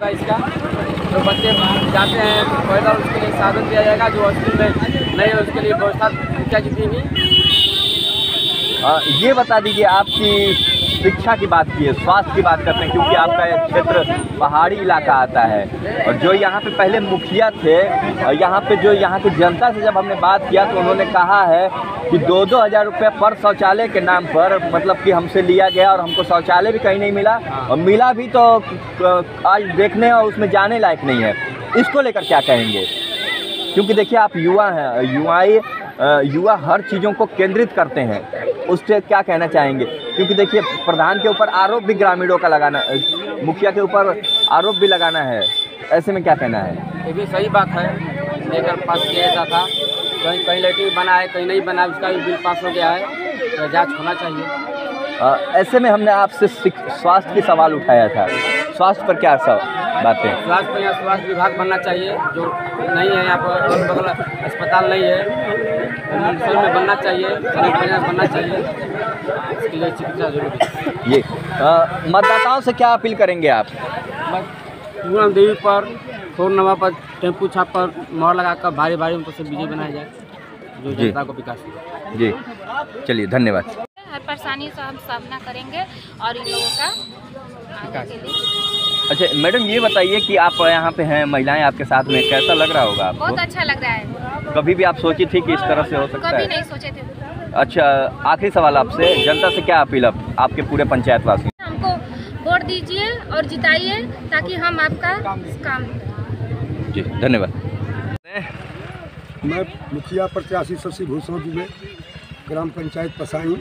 होगा इसका। जो बच्चे जाते हैं पैदल उसके लिए साधन दिया जाएगा, जो हॉस्पिटल में नहीं है, उसके लिए व्यवस्था क्या जी देंगी ये बता दीजिए आपकी शिक्षा की बात की है, स्वास्थ्य की बात करते हैं, क्योंकि आपका ये क्षेत्र पहाड़ी इलाका आता है। और जो यहाँ पे पहले मुखिया थे, और यहाँ पे जो यहाँ की जनता से जब हमने बात किया तो उन्होंने कहा है कि दो दो हज़ार रुपये पर शौचालय के नाम पर मतलब कि हमसे लिया गया और हमको शौचालय भी कहीं नहीं मिला। और मिला भी तो आज देखने और उसमें जाने लायक नहीं है। इसको लेकर क्या कहेंगे? क्योंकि देखिए, आप युवा हैं युवाएँ युवा हर चीज़ों को केंद्रित करते हैं। उससे क्या कहना चाहेंगे? क्योंकि देखिए प्रधान के ऊपर आरोप भी ग्रामीणों का लगाना मुखिया के ऊपर आरोप भी लगाना है। ऐसे में क्या कहना है? ये भी सही बात है। लेकर पास किया ऐसा था कहीं कहीं लैट्रिन बना है कहीं नहीं बना उसका भी बिल पास हो गया है तो जाँच होना चाहिए। अ, ऐसे में हमने आपसे स्वास्थ्य की सवाल उठाया था। स्वास्थ्य पर क्या सब बातें? स्वास्थ्य में यहाँ स्वास्थ्य विभाग बनना चाहिए जो नहीं है यहाँ पर बगल अस्पताल नहीं है। में बनना चाहिए बनना चाहिए। इसके लिए चिकित्सा ज़रूरी है। ये मतदाताओं से क्या अपील करेंगे आप? बस देवी पर फ़ोन नंबर पर टेंपू छाप पर मोहर लगाकर भारी भारी उनको से विजय बनाया जाए जो जनता को विकास जी चलिए धन्यवाद। हर परेशानी से हम सामना करेंगे और इन लोगों का लिए। अच्छा मैडम ये बताइए कि आप यहाँ पे हैं महिलाएँ आपके साथ में कैसा लग रहा होगा आपको? बहुत अच्छा लग रहा है। कभी भी आप सोची थी कि इस तरह से हो सकता कभी है? नहीं सोचे थे। अच्छा आखिरी सवाल आपसे जनता से क्या अपील अब आपके पूरे पंचायत वासी हमको वोट दीजिए और जिताइए ताकि हम आपका काम जी धन्यवाद। मैं मुखिया प्रत्याशी शशि भूषण दुबे ग्राम पंचायत पसाई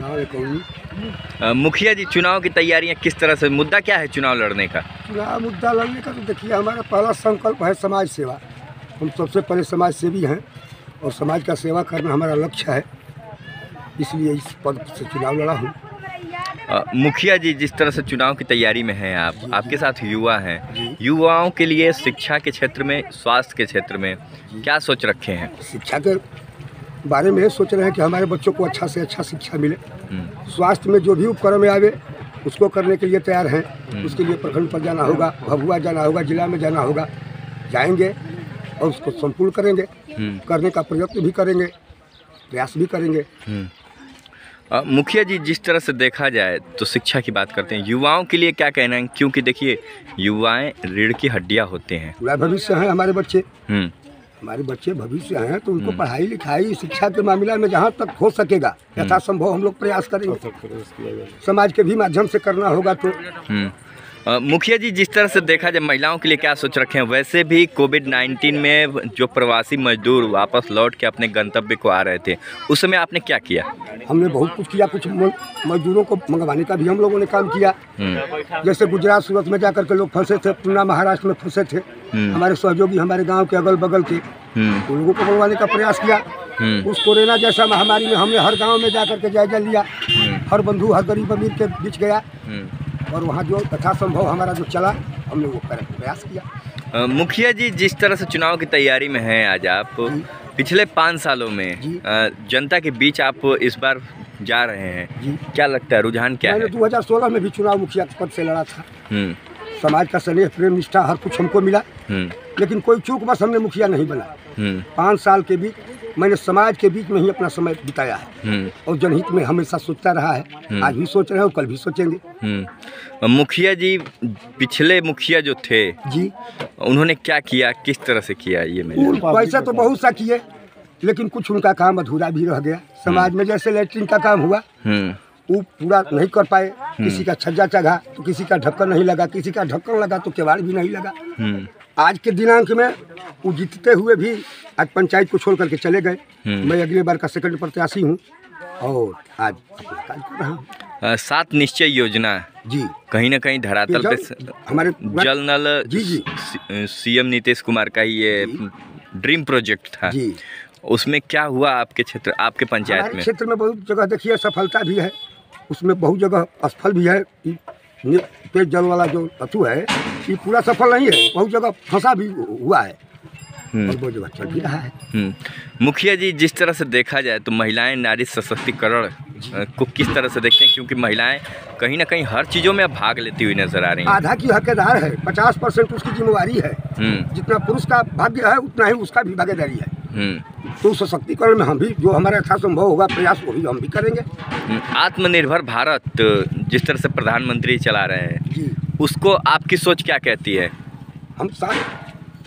गाँव एकौनी मुखिया जी चुनाव की तैयारियाँ किस तरह से मुद्दा क्या है चुनाव लड़ने का? चुनाव मुद्दा लड़ने का तो देखिए हमारा पहला संकल्प है समाज सेवा। हम सबसे पहले समाज सेवी हैं और समाज का सेवा करना हमारा लक्ष्य है। इसलिए इस पद से चुनाव लड़ा हूँ। मुखिया जी जिस तरह से चुनाव की तैयारी में हैं आप जी, आपके साथ युवा हैं। युवाओं के लिए शिक्षा के क्षेत्र में स्वास्थ्य के क्षेत्र में क्या सोच रखे हैं? शिक्षा के बारे में सोच रहे हैं कि हमारे बच्चों को अच्छा से अच्छा शिक्षा मिले। स्वास्थ्य में जो भी उपकरण में आवे उसको करने के लिए तैयार हैं। उसके लिए प्रखंड पर जाना होगा भभुआ जाना होगा जिला में जाना होगा। जाएँगे और उसको संपूर्ण करेंगे। हम्म, करने का प्रयत्न भी करेंगे प्रयास भी करेंगे। हम्म। मुखिया जी जिस तरह से देखा जाए तो शिक्षा की बात करते हैं। युवाओं के लिए क्या कहना है? क्योंकि देखिए युवाएँ रीढ़ की हड्डियाँ होते हैं। भविष्य है हमारे बच्चे। हम्म, हमारे बच्चे भविष्य हैं तो उनको पढ़ाई लिखाई शिक्षा के मामले में जहाँ तक हो सकेगा यथासंभव हम लोग प्रयास करेंगे। समाज के भी माध्यम से करना होगा तो। हम्म। मुखिया जी जिस तरह से देखा जाए महिलाओं के लिए क्या सोच रखे हैं? वैसे भी कोविड 19 में जो प्रवासी मजदूर वापस लौट के अपने गंतव्य को आ रहे थे उस समय आपने क्या किया? हमने बहुत कुछ किया कुछ मजदूरों को मंगवाने का भी हम लोगों ने काम किया। हम्म, जैसे गुजरात सूरत में जाकर के लोग फंसे थे पूना महाराष्ट्र में फंसे थे। हम्म। हमारे सहयोगी हमारे गाँव के अगल बगल के हम्म, उन लोगों को मंगवाने का प्रयास किया। उस कोरोना जैसा महामारी में हमने हर गाँव में जाकर के जायजा लिया। हर बंधु हर गरीब अमीर के बीच गया। और वहाँ जो यथासंभव हमारा जो चला हमने वो कर प्रयास किया। मुखिया जी जिस तरह से चुनाव की तैयारी में हैं आज आप पिछले पाँच सालों में जनता के बीच आप इस बार जा रहे हैं। क्या लगता है रुझान क्या है? मैंने 2016 में भी चुनाव मुखिया के पद से लड़ा था। हम्म, समाज का स्नेह प्रेम निष्ठा हर कुछ हमको मिला। हम्म, लेकिन कोई चूक बस हमने मुखिया नहीं बना। हम्म, पाँच साल के बीच मैंने समाज के बीच में ही अपना समय बिताया है। हम्म, और जनहित में हमेशा सोचता रहा है। आज भी सोच रहे हो कल भी सोचेंगे। हम्म। मुखिया जी पिछले मुखिया जो थे जी। उन्होंने क्या किया? किस तरह से किया ये मैं पैसा तो बहुत सा किए लेकिन कुछ उनका काम अधूरा भी रह गया। समाज में जैसे लेटरिन का काम हुआ हम्म, वो पूरा नहीं कर पाए। किसी का छज्जा चढ़ा तो किसी का ढक्कन नहीं लगा। किसी का ढक्कन लगा तो केवाड़ भी नहीं लगा। हम्म, आज के दिनांक में वो जीतते हुए भी आज पंचायत को छोड़ करके चले गए। हम्म। मैं अगले बार का सेकंड प्रत्याशी हूँ और आज रहा सात निश्चय योजना जी। कहीं ना कहीं धरातल पे हमारे जल नल जी, जी। सीएम नीतीश कुमार का ये ड्रीम प्रोजेक्ट था। जी। उसमें क्या हुआ आपके क्षेत्र आपके पंचायत में? क्षेत्र में बहुत जगह देखिए सफलता भी है। उसमें बहुत जगह असफल भी है। कि नि- पेट जल वाला जो तत्व है ये पूरा सफल नहीं है बहुत जगह फंसा भी हुआ है। हम्म, और बहुत जगह चल भी रहा है। हम्म। मुखिया जी जिस तरह से देखा जाए तो महिलाएँ नारी सशक्तिकरण को किस तरह से देखते हैं? क्योंकि महिलाएँ कहीं ना कहीं हर चीज़ों में भाग लेती हुई नज़र आ रही हैं। आधा की हकदार है पचास परसेंट उसकी जिम्मेवारी है। हम्म, जितना पुरुष का भाग्य है उतना ही उसका भी भागीदारी है। तो सशक्तिकरण में हम भी जो हमारा अच्छा यथासंभव होगा प्रयास वही हम भी करेंगे। आत्मनिर्भर भारत जिस तरह से प्रधानमंत्री चला रहे हैं। उसको आपकी सोच क्या कहती है हम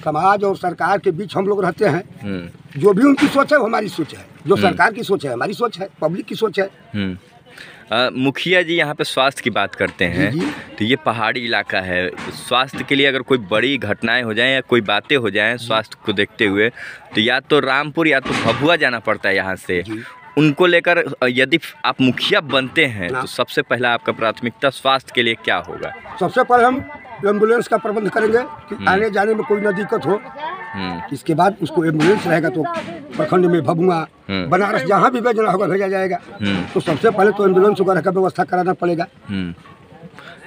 समाज और सरकार के बीच हम लोग रहते हैं हम्म, जो भी उनकी सोच है वो हमारी सोच है जो हम्म। सरकार की सोच है हमारी सोच है पब्लिक की सोच है हम्म। मुखिया जी यहाँ पे स्वास्थ्य की बात करते हैं जी, जी। तो ये पहाड़ी इलाका है स्वास्थ्य के लिए अगर कोई बड़ी घटनाएँ हो जाएँ या कोई बातें हो जाएँ स्वास्थ्य को देखते हुए तो या तो रामपुर या तो भभुआ जाना पड़ता है यहाँ से। उनको लेकर यदि आप मुखिया बनते हैं। तो सबसे पहला आपका प्राथमिकता स्वास्थ्य के लिए क्या होगा? सबसे पहले हम एंबुलेंस का प्रबंध करेंगे कि आने जाने में कोई ना दिक्कत हो। हम्म, इसके बाद उसको एंबुलेंस रहेगा तो प्रखंड में भभुआ हम्म। बनारस जहाँ भी भेजना होगा भेजा जाएगा। हम्म, तो सबसे पहले तो एंबुलेंस वगैरह का व्यवस्था कराना पड़ेगा।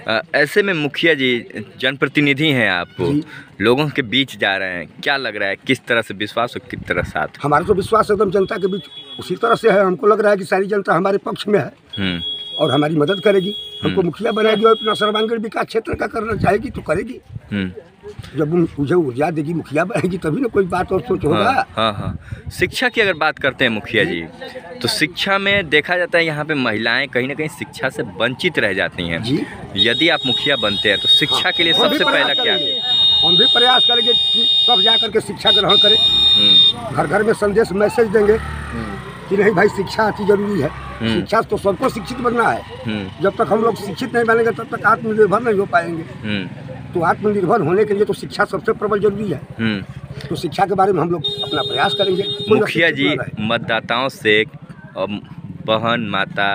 हम्म। अ, ऐसे में मुखिया जी जनप्रतिनिधि हैं आप लोगों के बीच जा रहे हैं। क्या लग रहा है किस तरह से विश्वास और किस तरह साथ? हमारे तो विश्वास एकदम जनता के बीच उसी तरह से है। हमको लग रहा है कि सारी जनता हमारे पक्ष में है। हम्म। और हमारी मदद करेगी। हमको मुखिया बनाएगी और अपना सर्वांगीण विकास क्षेत्र का करना चाहेगी तो करेगी। हम्म। जब मुझे ऊर्जा देगी मुखिया बनेगी तभी ना कोई बात और सोच होगा। हाँ हाँ। हाँ शिक्षा की अगर बात करते हैं मुखिया जी तो शिक्षा में देखा जाता है यहाँ पे महिलाएँ कहीं ना कहीं शिक्षा से वंचित रह जाती हैं। जी। यदि आप मुखिया बनते हैं तो शिक्षा हाँ, के लिए सबसे पहला क्या। हम भी प्रयास करेंगे कि सब जा करके शिक्षा ग्रहण करें। हम्म, घर घर में संदेश मैसेज देंगे कि नहीं भाई शिक्षा अति ज़रूरी है। हम्म। शिक्षा तो सबको शिक्षित बनना है। हम्म, जब तक हम लोग शिक्षित नहीं बनेंगे तब तक आत्मनिर्भर नहीं हो पाएँगे। हम्म, तो आत्मनिर्भर होने के लिए तो शिक्षा सबसे प्रबल ज़रूरी है। हम्म। तो शिक्षा के बारे में हम लोग अपना प्रयास करेंगे। मुखिया जी मतदाताओं से बहन माता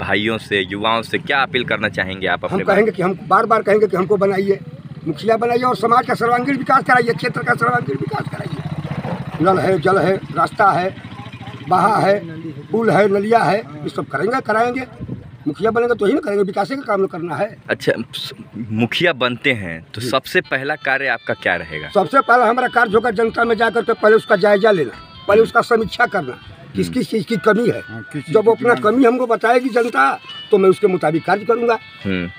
भाइयों से युवाओं से क्या अपील करना चाहेंगे आप हम अपने बारे कहेंगे कि हम बार बार कहेंगे कि हमको बनाइए। मुखिया बनाइए और समाज का सर्वांगीण विकास कराइए क्षेत्र का सर्वांगीण विकास कराइए। नल है जल है रास्ता है बहा है पुल है नलिया है ये सब करेंगे कराएँगे। मुखिया बनेंगे तो ही ना करेंगे विकास का काम करना है। अच्छा मुखिया बनते हैं तो सबसे पहला कार्य आपका क्या रहेगा? सबसे पहला हमारा कार्य होगा जनता में जाकर के पहले उसका जायजा लेना पहले उसका समीक्षा करना किस किस चीज़ की कमी है। जब अपना कमी? हमको बताएगी जनता तो मैं उसके मुताबिक कार्य करूँगा। हम्म।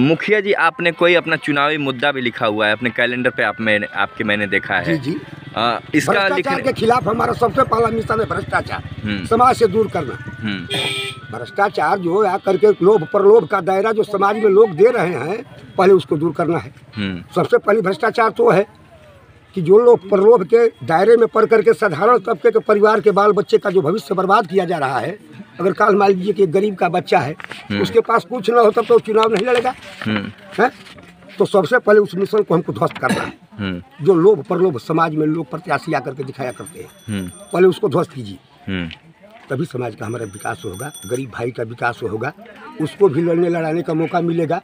मुखिया जी आपने कोई अपना चुनावी मुद्दा भी लिखा हुआ है? अपने कैलेंडर पे आप मैंने आपके मैंने देखा है। जी जी। आ, इसका भ्रष्टाचार के खिलाफ हमारा सबसे पहला मिशन है भ्रष्टाचार। हम्म, समाज से दूर करना। हम्म, भ्रष्टाचार जो है आकर के लोभ प्रलोभ का दायरा जो समाज में लोग दे रहे हैं पहले उसको दूर करना है। हम्म, सबसे पहले भ्रष्टाचार तो है कि जो लोग प्रलोभ के दायरे में पड़ करके साधारण तबके के परिवार के बाल बच्चे का जो भविष्य बर्बाद किया जा रहा है अगर काल मान लीजिए कि गरीब का बच्चा है उसके पास कुछ ना हो तब तो चुनाव नहीं लड़ेगा। है? तो सबसे पहले उस मिशन को हमको ध्वस्त करना है। हम्म, जो लोभ प्रलोभ समाज में लोग प्रत्याशी आकर के दिखाया करते हैं। हम्म, पहले उसको ध्वस्त कीजिए। हम्म, तभी समाज का हमारा विकास होगा गरीब भाई का विकास होगा उसको भी लड़ने लड़ाने का मौका मिलेगा।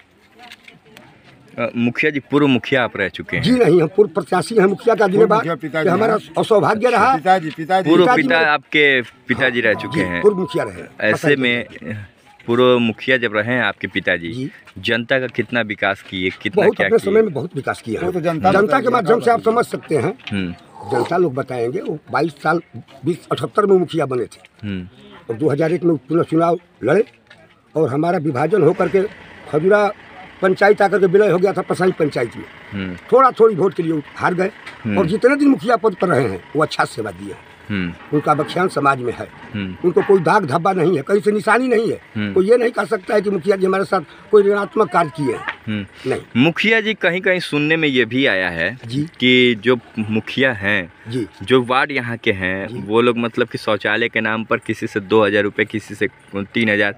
मुखिया जी पूर्व मुखिया आप रह चुके हैं। जी नहीं हम पूर्व प्रत्याशी हैं मुखिया का दिले बाद मुखिया पिताजी कि हमारा हैं। सौभाग्य रहा। पिताजी पिताजी। पूर्व पिता आपके पिताजी रह चुके हैं। पूर्व मुखिया रहे। ऐसे में पूर्व मुखिया जब रहे हैं आपके पिताजी जनता का कितना विकास किए कितना बहुत क्या अपने समय में बहुत विकास किया वो तो जनता जनता के माध्यम से आप समझ सकते हैं। हम्म, जनता लोग बताएँगे वो बाईस साल बीस अठहत्तर में मुखिया बने थे। और दो हज़ार एक में पुनः चुनाव लड़े और हमारा विभाजन होकर के खजुरा पंचायत आकर के विलय हो गया था पसाई पंचायत में। हम्म, थोड़ा थोड़ी वोट के लिए वो हार गए और जितने दिन मुखिया पद पर रहे हैं वो अच्छा सेवा दिए हैं। हम्म, उनका बख्यान समाज में है। हम्म, उनको कोई दाग धब्बा नहीं है कहीं से निशानी नहीं है। हम्म। कोई ये नहीं कह सकता है कि मुखिया जी हमारे साथ कोई ऋणात्मक कार्य किए हैं। हम्म। नहीं। मुखिया जी कहीं कहीं सुनने में ये भी आया है जी। कि जो मुखिया हैं जी। जो वार्ड यहाँ के हैं वो लोग मतलब कि शौचालय के नाम पर किसी से दो हज़ार रुपये किसी से तीन हज़ार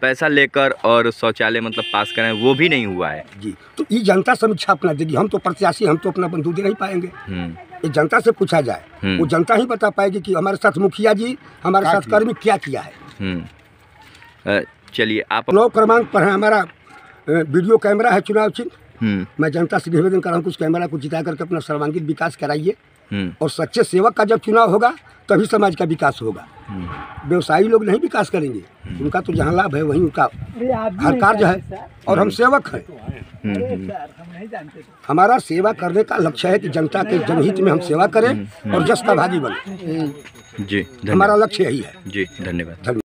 पैसा लेकर और शौचालय मतलब पास कराएँ वो भी नहीं हुआ है। जी। तो ये जनता समीक्षा अपना देगी। हम तो प्रत्याशी हम तो अपना बंधु दे नहीं पाएँगे। हम्म, ये जनता से पूछा जाए हम्म। वो जनता ही बता पाएगी कि हमारे साथ मुखिया जी हमारे साथ कर्मी क्या किया है। हम्म। चलिए आप नौ क्रमांक पर है हमारा वीडियो कैमरा है चुनाव चिन्ह। हम्म, मैं जनता से निवेदन कर रहा हूँ कुछ कैमरा को जिता करके अपना सर्वांगीण विकास कराइए। और सच्चे सेवक का जब चुनाव होगा तभी समाज का विकास होगा। हम्म, व्यवसायी लोग नहीं विकास करेंगे। उनका तो जहाँ लाभ है वहीं उनका हर कार्य है। और हम सेवक हैं। हम्म, हम्म। हमारा सेवा करने का लक्ष्य है कि जनता के जनहित में हम सेवा करें और जस का भागी बने। जी हमारा लक्ष्य यही है। जी धन्यवाद। धन्यवाद।